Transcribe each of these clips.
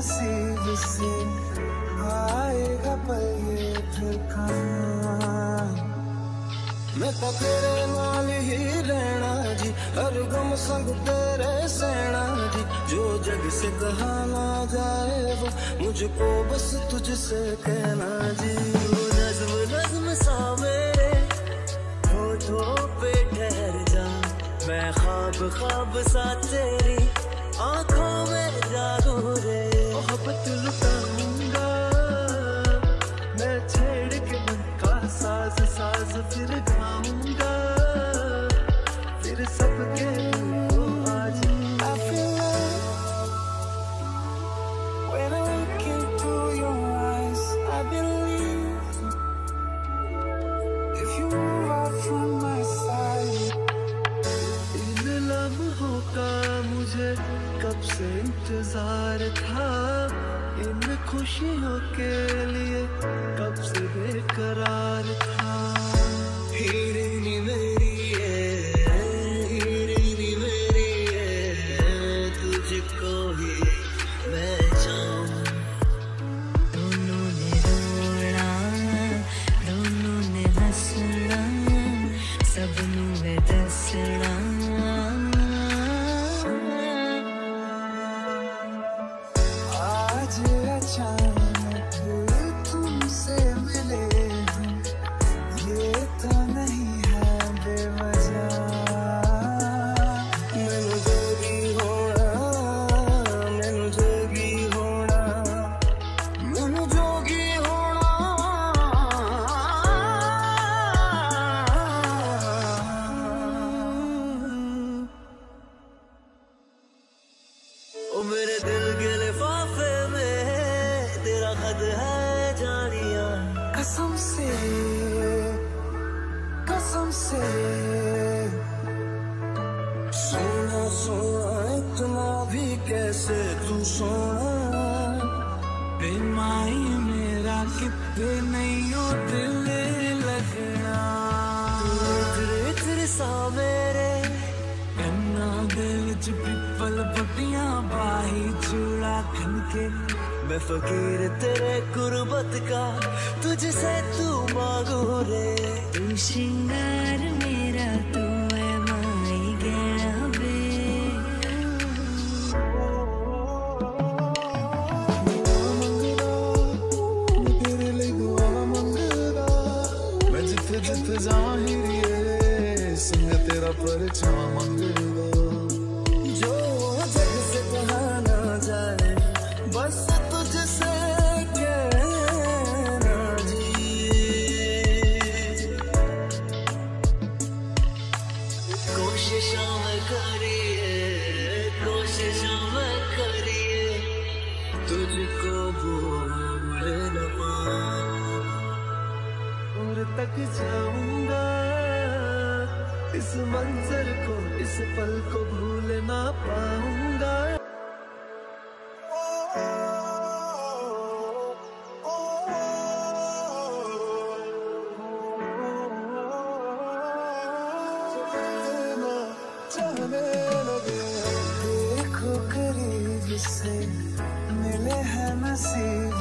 नसीब से आएगा पल ये फिर कहाँ मैं तो तेरे नाल ही रहना जी, हर गम संग तेरे सहना जी। जो जग से कहा ना जाए वो मुझको बस तुझसे कहना जी। वो नज्म नज्म सा मेरे होठों पे ठहर जा। मैं ख्वाब ख्वाब सा तेरी आँखों में जागू रे। मोहब्बत लुटाऊँगा। मैं छेड़ के मन का साज साज फिर गाऊँगा क्या हद है जानिया कसम से कसम से। सोना सोना इतना भी कैसे तू सोना? बेमाई मेरा कितने नहीं हो दिल लगना। सा मेरे। दिल च पिपल पटियाँ बाही चूड़ा खनके। मैं फकीर तेरे गुर्बत का तुझसे तू मांगू रे। तू श्रृंगार मेरा तू है माई गया बे तेरे लिए दुआ मंगदा मैं जिथे जिथे ज़ाहिर संग तेरा परछा मंगदा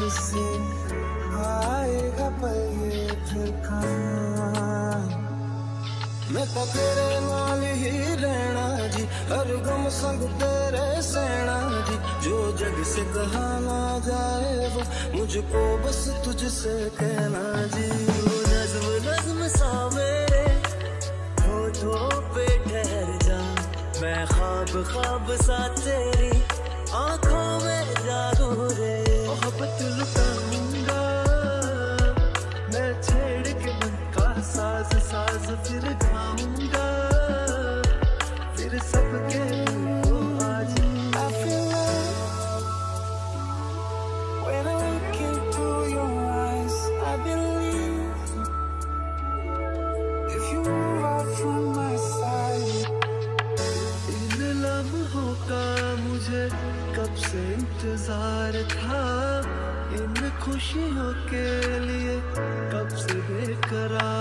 से आएगा पल ये मैं तो तेरे नाल ही रहना जी हर गम संग तेरे सहना जी। जो जग से कहा ना जाए वो मुझको बस तुझसे कहना जी। वो नज्म नज्म सा मेरे होठों पे ठहर जा। मैं ख्वाब ख्वाब सा तेरी आँखों मैं छेड़ के मन का साज साज फिर गाऊँगा। खुशियों के लिए कब से बेकरार।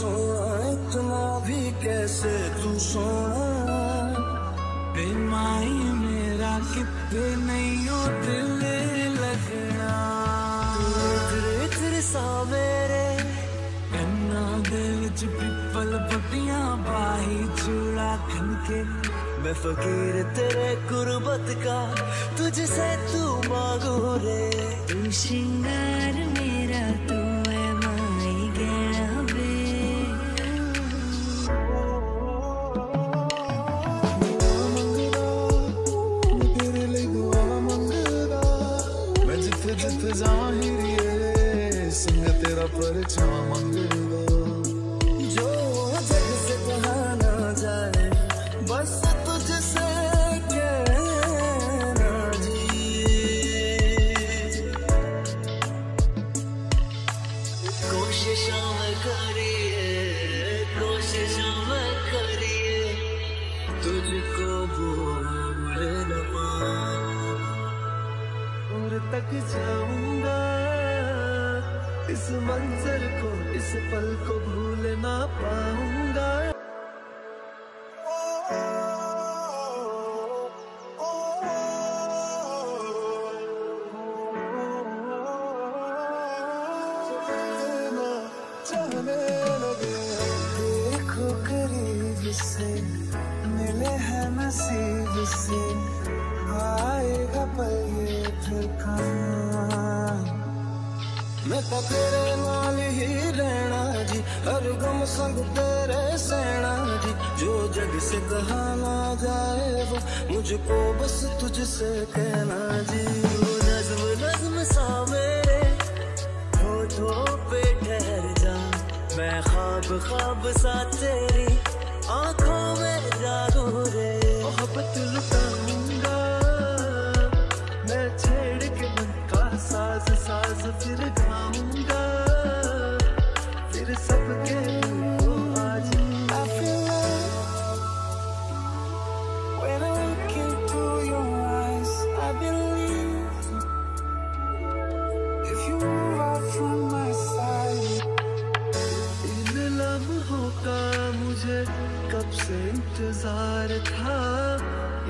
सोना, इतना भी कैसे तू सोना? बेमाई मेरा कितने नहीं हो दिल लगना तेरे तेरे सा कन्ना दे विच पिपल पत्तियाँ बाही चूड़ा खनके। मैं फकीर तेरे गुरबत का, तुझसे तू मांगू रे। शिंगा तुझको भूल न और तक जाऊँगा, इस मंजर को, इस पल को भूल ना पाऊँगा। नसीब से आएगा पल ये मैं तो तेरे नाल ही रहना जी हर गम संग तेरे सहना जी। जो जग से कहा ना जाए वो मुझको बस तुझसे कहना जी। वो नज्म नज्म सा मेरे होठों पे ठहर जा। मैं ख्वाब ख्वाब सा तेरी इन लम्हों का मुझे कब से इंतज़ार था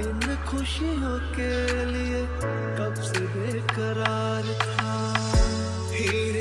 इन खुशियों के लिए कब से बेकरार था हीरे